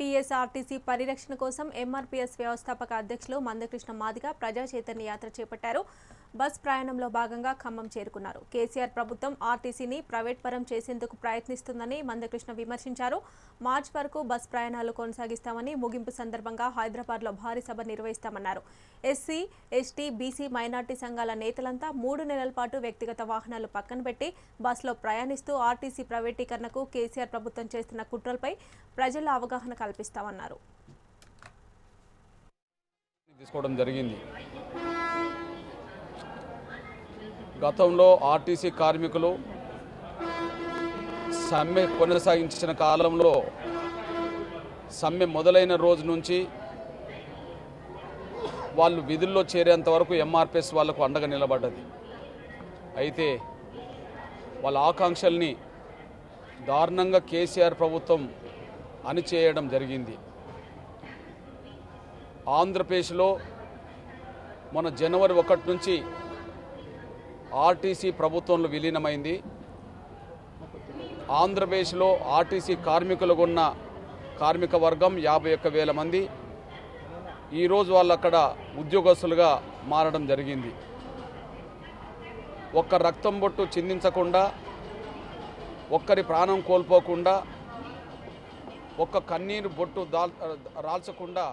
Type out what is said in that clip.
TSRTC పరిరక్షణ కోసం MRPS వ్యవస్థాపక అధ్యక్షులు మందకృష్ణ మాదిగ ప్రజా చైతన్య యాత్ర చేపట్టారు. బస్ ప్రయాణంలో భాగంగా ఖమ్మం చేరుకున్నారు. కేసీఆర్ ప్రభుత్వం ఆర్టీసీని ప్రైవేట్ పరం చేసేందుకు ప్రయత్నిస్తుందని మందకృష్ణ విమర్శించారు. మార్చి వరకు బస్ ప్రయాణాలు కొనసాగిస్తామని ముగింపు సందర్భంగా హైదరాబాద్లో భారీ సభ నిర్వహిస్తామన్నారు. ఎస్సీ ఎస్టీ బీసీ మైనార్టీ సంఘాల నేతలంతా మూడు నెలల పాటు వ్యక్తిగత వాహనాలు పక్కన పెట్టి బస్సులో ప్రయాణిస్తూ ఆర్టీసీ ప్రైవేటీకరణకు కేసీఆర్ ప్రభుత్వం చేస్తున్న కుట్రలపై ప్రజల అవగాహన కల్పిస్తామన్నారు. తీసుకోవడం జరిగింది. గతంలో ఆర్టీసీ కార్మికులు సమ్మె కొనసాగించిన కాలంలో సమ్మె మొదలైన రోజు నుంచి వాళ్ళు విధుల్లో చేరేంత వరకు ఎంఆర్పిఎస్ వాళ్ళకు అండగా నిలబడ్డది. అయితే వాళ్ళ ఆకాంక్షల్ని దారుణంగా కేసీఆర్ ప్రభుత్వం అణిచేయడం జరిగింది. ఆంధ్రప్రదేశ్లో మన జనవరి ఒకటి నుంచి ఆర్టీసీ ప్రభుత్వంలో విలీనమైంది. ఆంధ్రప్రదేశ్లో ఆర్టీసీ కార్మికులకు ఉన్న కార్మిక వర్గం యాభై ఒక్క వేల మంది. ఈరోజు వాళ్ళు అక్కడ ఉద్యోగస్తులుగా మారడం జరిగింది. ఒక్క రక్తం బొట్టు చిందించకుండా ఒక్కరి ప్రాణం కోల్పోకుండా ఒక్క కన్నీరు బొట్టు దాల్ రాల్చకుండా